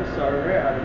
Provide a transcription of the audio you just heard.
I'm sorry, I